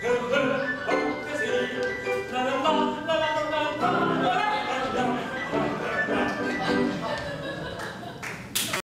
Herr